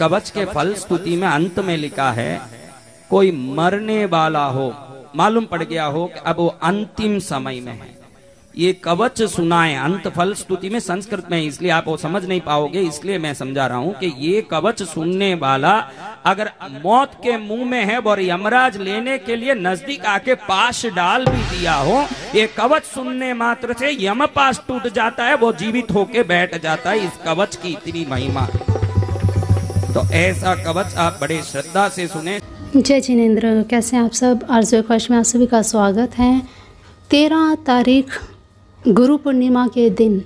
कवच के फल स्तुति में अंत में लिखा है, कोई मरने वाला हो, मालूम पड़ गया हो कि अब वो अंतिम समय में है। ये कवच सुनाए, अंत फल स्तुति में संस्कृत में, इसलिए आप वो समझ नहीं पाओगे, इसलिए मैं समझा रहा हूँ कि ये कवच सुनने वाला अगर मौत के मुँह में है, और यमराज लेने के लिए नज़दीक आके पास डाल भी दिया हो, ये कवच सुनने मात्र से यम पास टूट जाता है, वो जीवित होके बैठ जाता है, इस कवच की इतनी महिमा। तो ऐसा कवच आप बड़े श्रद्धा से सुने। जय जिनेन्द्र, कैसे आप सब? आरज़ू कश में आप सभी का स्वागत है। तेरह तारीख, गुरु पूर्णिमा के दिन।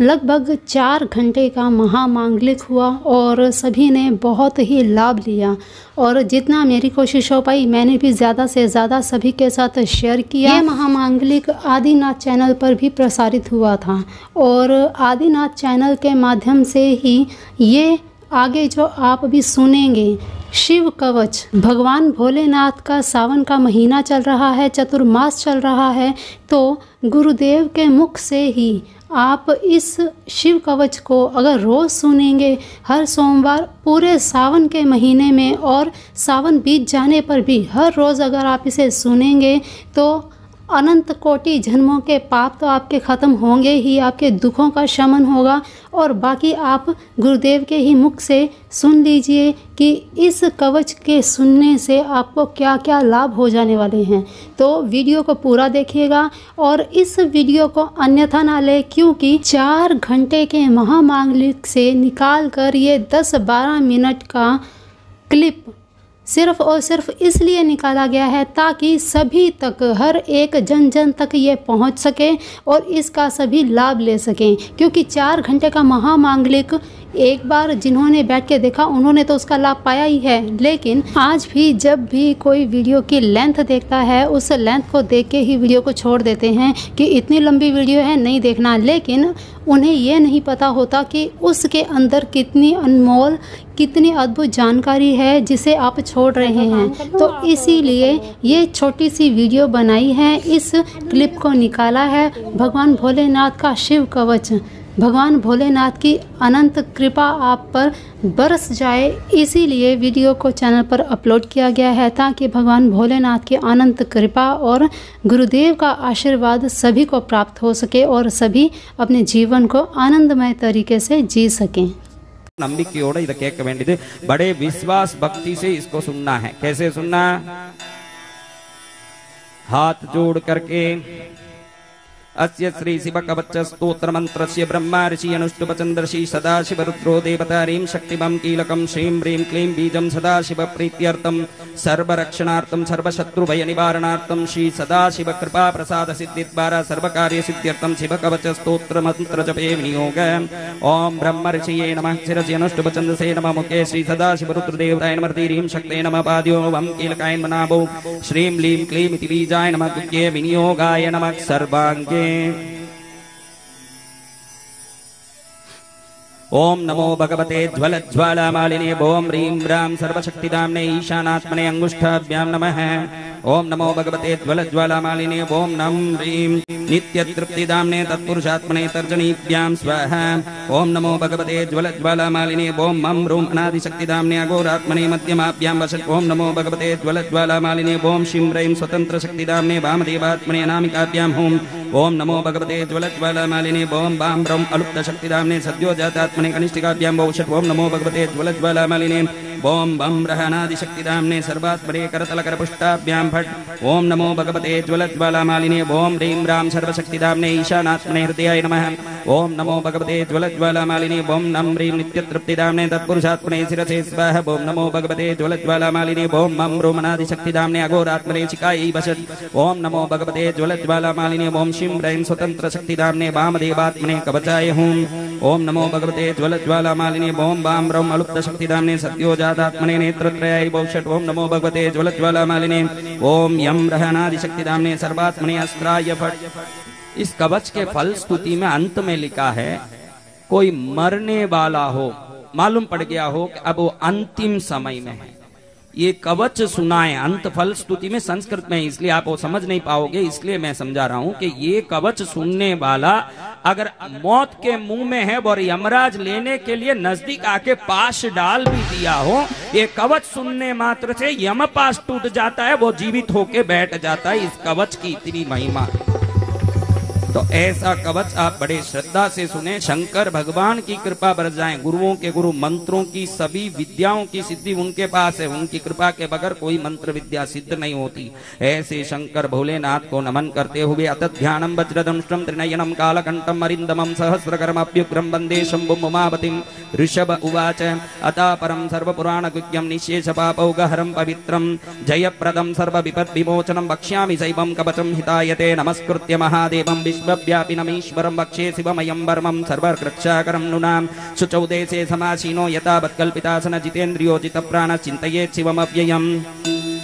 लगभग चार घंटे का महामांगलिक हुआ और सभी ने बहुत ही लाभ लिया। और जितना मेरी कोशिश हो पाई, मैंने भी ज़्यादा से ज़्यादा सभी के साथ शेयर किया। ये महामांगलिक आदिनाथ चैनल पर भी प्रसारित हुआ था। और आदिनाथ चैनल के माध्यम से ही ये आगे जो आप अभी सुनेंगे, शिव कवच, भगवान भोलेनाथ का सावन का महीना चल रहा है, चतुर्मास चल रहा है तो गुरुदेव के मुख से ही आप इस शिव कवच को अगर रोज़ सुनेंगे, हर सोमवार पूरे सावन के महीने में और सावन बीत जाने पर भी हर रोज़ अगर आप इसे सुनेंगे तो अनंत कोटि जन्मों के पाप तो आपके ख़त्म होंगे ही, आपके दुखों का शमन होगा। और बाकी आप गुरुदेव के ही मुख से सुन लीजिए कि इस कवच के सुनने से आपको क्या क्या लाभ हो जाने वाले हैं। तो वीडियो को पूरा देखिएगा और इस वीडियो को अन्यथा ना ले, क्योंकि चार घंटे के महामांगलिक से निकाल कर ये दस बारह मिनट का क्लिप सिर्फ़ और सिर्फ़ इसलिए निकाला गया है ताकि सभी तक, हर एक जन जन तक ये पहुँच सके और इसका सभी लाभ ले सकें। क्योंकि चार घंटे का महामांगलिक एक बार जिन्होंने बैठ के देखा उन्होंने तो उसका लाभ पाया ही है। लेकिन आज भी जब भी कोई वीडियो की लेंथ देखता है उस लेंथ को देख के ही वीडियो को छोड़ देते हैं कि इतनी लंबी वीडियो है नहीं देखना। लेकिन उन्हें यह नहीं पता होता कि उसके अंदर कितनी अनमोल कितनी अद्भुत जानकारी है जिसे आप छोड़ रहे हैं। तो इसीलिए ये छोटी सी वीडियो बनाई है इस क्लिप को निकाला है। भगवान भोलेनाथ का शिव कवच। भगवान भोलेनाथ की अनंत कृपा आप पर बरस जाए। इसीलिए वीडियो को चैनल पर अपलोड किया गया है ताकि भगवान भोलेनाथ की अनंत कृपा और गुरुदेव का आशीर्वाद सभी को प्राप्त हो सके और सभी अपने जीवन को आनंदमय तरीके से जी सकें। नंबिकोड़ बड़े विश्वास भक्ति से इसको सुनना है। कैसे सुनना? हाथ जोड़ करके। अस्य श्री शिव कवच स्तोत्र मंत्रस्य ब्रह्मा ऋषि अनुष्टुप चंद्रशी सदा शिव रुद्रो देवतारीं शक्तिमं कीलकं श्रीं ह्रीं क्लीं शिव प्रीत्यर्थं सर्वरक्षणार्थं सर्वशत्रुभय निवारणार्थं श्री सदा शिव कृपा प्रसाद सिद्धिद्वारा सर्वकार्य सिद्ध्यर्थं शिव कवच स्तोत्र मंत्र जपे विनियोग। ओम ब्रह्म ऋषिये नमः। शिरसि अनुष्टुप चंद्रसे नमः। मुखे श्री सदा शिव रुद्र देवताय नमः। तीरीं शक्ते नमः पाद्यो वं कीलकाय मनाभो श्रीं लीं क्लीं बीजाय नमः। गुह्ये विनियोगाय नमः। सर्वाङ्गे ॐ नमो भगवते ज्वलज्ज्वालामालिने ॐ ह्रीं रां सर्वशक्तिदाम्ने ईशानात्मने अङ्गुष्ठाभ्यां नमः। ॐ नमो भगवते ज्वलज्वालामालिने ॐ नं ह्रीं नित्यतृप्तिदाम्ने तत्पुरुषात्मने तर्जनीभ्यां स्वाहा। ॐ नमो भगवते ज्वलज्वालामालिने ॐ मं ह्रूं अनादिशक्तिदाम्ने अघोरात्मने मध्यमाभ्यां वश नमो भगवते ज्वलज्वालामालिने ॐ श्रीं ह्रैं स्वतन्त्रशक्तिदाम्ने वामदेवात्मने अनामिकाभ्यां हूं। ओम नमो भगवते ज्वल ज्वालामालिने ओम वां ब्रह्म अलुप्तशक्तिदाम्ने सद्योजातात्मने कनिष्ठिकाभ्यां वौषट् ओम नमो भगवते ज्वल ज्वालामालिने ओम बम रहनादिशक्तिदाम्ने सर्वात्मने करतलकरपुष्टाभ्यां फट्। ओम नमो भगवते ज्वल ज्वालामालिने ओम ह्रीं राम सर्वशक्तिदाम्ने ईशानात्मने हृदयाय नमः। ओम नमो भगवते ज्वल ज्वालामालिने ओम नम ह्रीं नित्यतृप्तिदाम्ने तत्पुरुषात्मने शिरसे स्वाह। ओम नमो भगवते ज्वल ज्वालामालिने ओम मम रोमनादिशक्तिदाम्ने अघोरात्मने शिकायै वसत् ओम नमो भगवते ज्वल ज्वालामालिने ओम शिं ह्रीं स्वतन्त्रशक्तिदाम्ने वामदेवात्मने कवचाय हूँ। ओम नमो भगवते ज्वल ज्वालामालिने ओम वां ब्रह्म अलुप्तशक्तिदाम्ने सत्योजातात्मने नेत्रत्रयाय भौषट् ओम नमो भगवते ज्वलज्वालामालिने ओम यम रहनादि शक्ति दामने सर्वात्मने अस्त्राय फट इस कवच के फल स्तुति में अंत में लिखा है कोई मरने वाला हो मालूम पड़ गया हो कि अब वो अंतिम समय में है ये कवच सुनाए। अंत फल स्तुति में संस्कृत में, इसलिए आप वो समझ नहीं पाओगे, इसलिए मैं समझा रहा हूँ कि ये कवच सुनने वाला अगर मौत के मुँह में है और यमराज लेने के लिए नज़दीक आके पास डाल भी दिया हो, ये कवच सुनने मात्र से यम पास टूट जाता है, वो जीवित होके बैठ जाता है, इस कवच की इतनी महिमा। तो ऐसा कवच आप बड़े श्रद्धा से सुने, शंकर भगवान की कृपा बरस जाए, गुरुओं के गुरु, मंत्रों की, सभी विद्याओं की सिद्धि उनके पास है, उनकी कृपा के बगैर कोई मंत्र विद्या सिद्ध नहीं होती। ऐसे शंकर भोलेनाथ को नमन करते हुए अत ध्यानम वज्रदंष्ट्रम त्रिनयनम कालकंठम अरिंदमम सहस्रकरम अभ्युग्रम वंदे शंभुम उमावतीम ऋषभ उवाच अता परम सर्वपुराण गुह्यम निशेष पापौगहरम पवित्रम। जयप्रदम सर्व विपद विमोचनम वक्ष्यामि शैवम कवचम हितायते, नमस्कृत्य महादेवं विश्वव्यापिनमीश्वरं वक्षे शिवमयं वर्मं सर्वरक्षाकरं नृणां। शुचौ देशे समासीनो यथावत्कल्पितासन जितप्राणश्चिन्तयेत् शिवमव्ययम्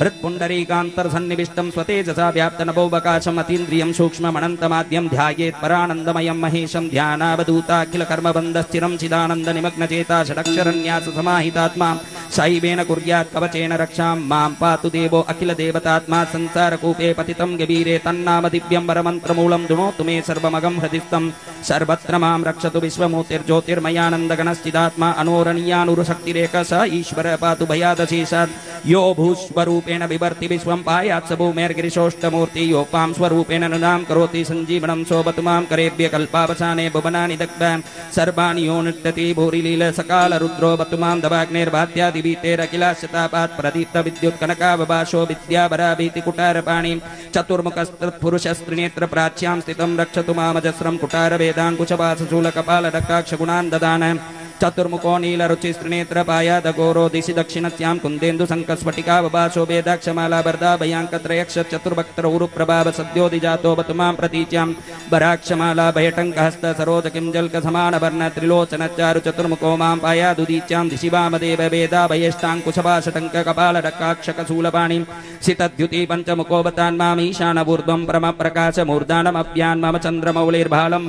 हृत्पुण्डरीकान्तर्सन्निविष्टं स्वतेजसा व्याप्तनभोवकाशमतीन्द्रियं सूक्ष्ममनन्तमाद्यं ध्यायेत् परानन्दमयं महेशं ध्यानावधूताखिलकर्मबन्धश्चिरं चिदानन्दनिमग्नचेता षडक्षरन्यास समाहितात्मा शैवेन कुर्यात् कवचेन रक्षां माँ पातु देवो अखिलदेवतात्मा संसारकूपे पतितं गभीरे तन्नाम दिव्यं वरमन्त्रमूलं दुणोतु मे सर्वमगं हृदिस्थं सर्वत्र माँ रक्षतु विश्वमूर्तिर्ज्योतिर्मयानन्दगणश्चिदात्मा अनोरणीयानुरशक्तिरेक स ईश्वर पातु भयादशेषात्। यो भूस्वरूपेण बिभर्ति विश्वं पायात् स भूमेर्गिरिशोष्टमूर्ति। यो पां स्वरूपेण नृणां करोति सञ्जीवनं सोबतु माँ करेभ्य कल्पावसाने भुवनानि दग्धा सर्वाणि यो नृत्यति भूरिलील सकाल रुद्रो दवाग्नेर्वाद्यादिवीतेरखिलाशतापात् प्रदीप्त विद्युत् कनकावभाषो विद्याभराभीति कुटारपाणि चतुर्मुखस्तत्पुरुषस्त्रिनेत्र प्राच्यां स्थितं रक्षतु मामजस्रं कुटारवेदाङ्कुशवासशूलकपालडक्काक्षगुणान् ददान चतुर्मुखो नीलरुचिस्त्रिनेत्र पायाद गौरो दिशि दक्षिणस्यां कुन्देन्दु शङ्कस्फटिकावभाषो वेदाक्षमाला वरदा भयाङ्कत्रयक्ष चतुर्भक्त्र उरुप्रभाव सद्योदिजातो बतु माँ प्रतीच्यां वराक्षमाला भयटङ्कहस्त सरोज किञ्जल्क समानवर्ण त्रिलोचन चारु चतुर्मुखो माँ पायादुदीच्यां दिशि वामदेव वेदा भयेष्टाङ्कुशभाषटङ्क कपालडक्काक्षकशूलपाणि सितद्युति पञ्चमुखोबतान्माम् ईशानपूर्ध्वं परम प्रकाश मूर्धानमभ्यान् मम चन्द्रमौलिर्भालं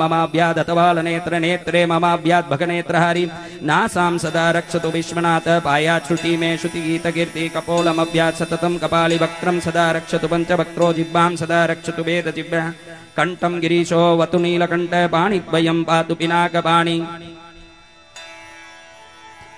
नेत्रे ममाभ्याद् भगनेत्रहारि नासां सदा रक्षतु विश्वनाथ पायात् श्रुति मे श्रुतिगीतकीर्ति कपोलमभ्यात् सततं कपालिवक्त्रं सदा रक्षतु पञ्चवक्त्रो जिह्वां सदा रक्षतु वेदजिह्वा कण्ठं गिरीशो वतु नीलकण्ठ पाणिद्वयं पातु पिनाकपाणि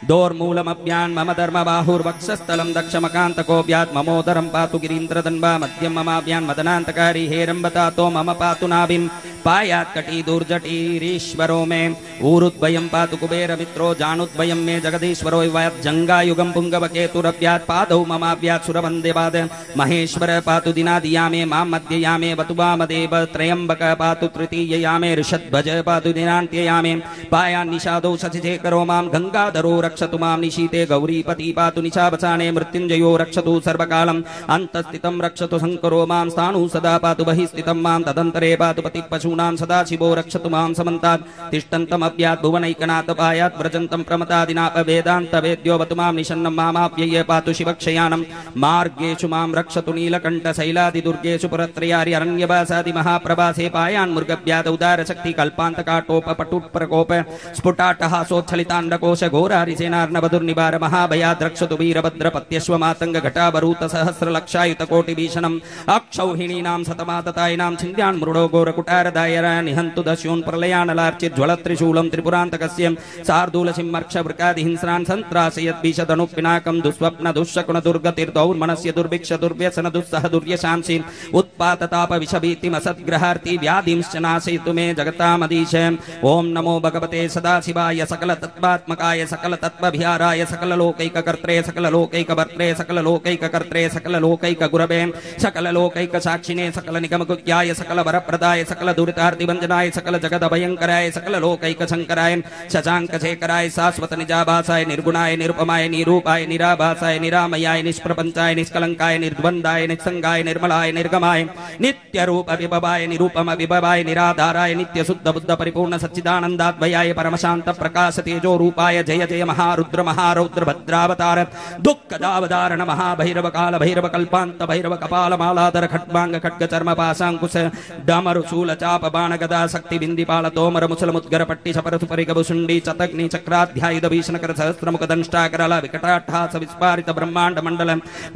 दोर्मूलमभ्यान् मम धर्मबाहुर्वक्षस्थलं दक्षमकान्तकोऽभ्यात् ममोदरं पातु गिरीन्द्रदन्वा मध्यं ममाभ्यान् मदनान्तकारी हेरम्बतातो मम पातु नाभिं। पायात् कटीदुर्जटीरीश्वरो मे। ऊरुद्वयं पातु कुबेरमित्रो जानुद्वयं मे जगदीश्वरो जङ्गायुगं पुङ्गवकेतुरभ्यात् पादौ ममाभ्यात् सुरवन्देवाद। महेश्वर मे माँ मध्यया मे वतु वामदेव त्रयम्बक पातु तृतीयया मे ऋषध्वज पातु दिनान्त्यया मे। पायान्निषादौ शशिशेखरो माँ गङ्गाधरो रक्षतु माँ निशीते गौरीपति पातु निशावसाने मृत्युञ्जयो रक्षतु सर्वकालम्। अन्तस्थितं रक्षतु शङ्करो माँ स्थाणु सदा पातु बहिः स्थितं माँ तदन्तरे पातु पतिः पशूनां सदा शिवो रक्षतु माँ समन्तात्। तिष्ठन्तमव्यात् भुवनैकनाथ पायात् व्रजन्तं प्रमतादिनापवेदान्तवेद्यो वतु माँ निषन्नं मामाप्यय पातु शिवक्षयानं। मार्गेषु माँ रक्षतु नीलकण्ठशैलादिदुर्गेषु पुरत्रयारि अरण्यवासादि महाप्रभासे पायान् मृगव्याद उदारशक्ति कल्पान्तकाटोप पटुप्रकोप स्फुटाटहासोच्छलिताण्डकोश घोरारिसेनार्णवधुर्निवार महाभयाद् रक्षतु वीरभद्रपत्यश्वमातङ्ग घटावरूत सहस्रलक्षायुत कोटिभीषणम् अक्षौहिणीनां शतमाततायिनां छिन्द्यान् मृडो घोरकुटारदायर निहन्तु दस्यून् प्रलयानलार्चिज्ज्वलत्रिशूलं त्रिपुरान्तकस्य शार्दूलसिंहर्षवृकादिहिंस्रान् सन्त्रासयद्विषदनुपिनाकं दुःस्वप्न दुःशकुन दुर्गतिर्दौर्मनस्य दुर्भिक्ष दुर्व्यसन दुस्सह दुर्यशांसि उत्पातताप विषभीतिमसद्ग्रहार्ति व्याधिंश्च नाशयतु मे जगतामधीश ॐ नमो भगवते सदाशिवाय सकल तत्त्वात्मकाय सकल तत्त्वभिहाराय सकल लोकैककर्त्रे सकल जगद भयङ्कराय सकल लोकैक शङ्कराय शशाङ्क शेखराय शाश्वत निजाभासाय निर्गुणाय निरुपमाय निरूपाय निराभासाय निरामयाय निष्प्रपञ्चाय निष्कलङ्काय निर्द्वन्द्वाय निस्सङ्गाय निर्मलाय निर्गमाय नित्यरूप विभवाय निरूपम विभवाय निराधाराय नित्यशुद्ध बुद्ध परिपूर्ण सच्चिदानन्दाद्वयाय परमशान्त प्रकाश तेजो रूपाय जय जय महारुद्र महारौद्र भद्रावतार दुख दुःखदावधारण महाभैरव काल भैरव कल्पांत भैरव कपाल मालाधर खट्वांग खड्ग चर्म पाशांकुश डमर शूल चाप बाण गदा शक्ति बिंदी पाल तोमर मुसल मुद्गर पट्टी सपर सुपरि गबुसुंडी चतग्नि चक्राध्यायुध भीषणकर सहस्रमुख दंष्टाकरल विकटाठास विस्पारित ब्रह्मांड मंडल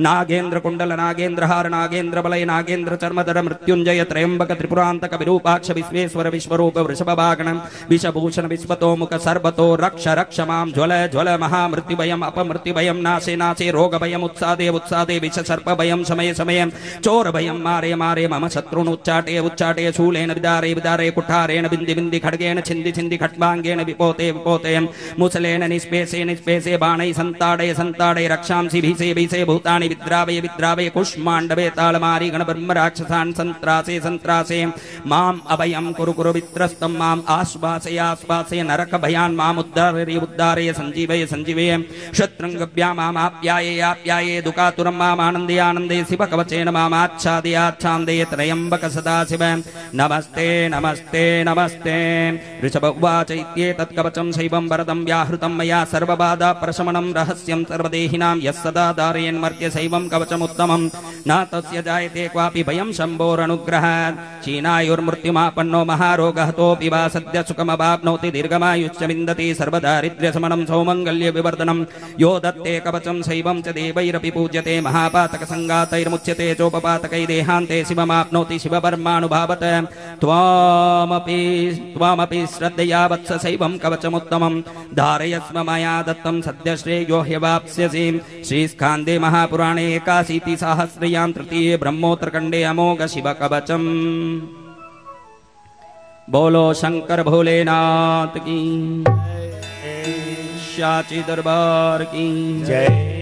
नागेन्द्र कुंडल नागेन्द्र हार नागेन्द्र बलय नागेंद्र चर्मधर मृत्युंजय त्रयंबक त्रिपुरांतक विरूपाक्ष विश्वेश्वर विश्वरूप वृषभ भागण विषभूषण विश्वतो मुख सर्वतो रक्ष रक्ष माम ज्वलय ज्वल महामृत्युभयम अपमृत्युभयम, नासे नासे रोग भयम उत्सादे उत्सादे विष सर्प भयम समय समय चोर भयम मारे मारे, मम शत्रुन उच्चाटे उच्चाटे, शूलेन विदारे विदारे, कुठारेण बिंदि बिंदि खड़गेन छिंदि छिंदि खट्वांगेन विपोते विपोते, मुसलेन निष्पेशे निष्पेशे बाणे, संताड़े संताड़े, रक्षांसि, भीषे भीषे, भूतानि, विद्रावे विद्रावे, कुष्माण्डवे, तालमारी, गणब्रह्म, राक्षसान संत्रासे संत्रासे माम अभयम, कुरु कुरु, वित्रस्तम, माम आश्वासे आश्वासे नरक भयान माम उद्धारे उद्धारे सञ्जीवय सञ्जीवय शत्रङ्गभ्या मामाप्याये दुकातुरं मामानन्दे, आनन्दे शिव कवचेन मामाच्छादयाच्छान्दे त्रयम्बक सदा शिव नमस्ते नमस्ते नमस्ते। ऋषभ उवाच इत्येतत्कवचं शैवं वरदं व्याहृतं मया सर्वबाधा प्रशमनं रहस्यं सर्वदेहिनां यः सदा धारयन्मर्त्य शैवं कवचमुत्तमं। न तस्य जायते क्वापि भयं शम्भोरनुग्रहात् चीनायुर्मृत्युमापन्नो महारोगहतोऽपि वा सद्य सुखमवाप्नोति दीर्घमायुश्च विन्दति सर्वदारिद्र्यशमनं सौम सौमङ्गल्यविवर्धनं यो दत्ते कवचं च देवैरपि पूज्यते महापातकसङ्गातैर्मुच्यते चोपपातकैदेहान्ते शिवमाप्नोति शिववर्मानुभावत। त्वामपि त्वामपि श्रद्धया वत्स शैवं कवचमुत्तमं। धारयस्व मया दत्तं सद्य श्रेयो ह्यवाप्स्यसि। श्रीस्कान्दे महापुराणे एकाशीति साहस्रयां तृतीये ब्रह्मोत्तरखण्डे अमोघ शिव कवचम् बोलो शंकर भोलेनाथ की शाची दरबार की। जय।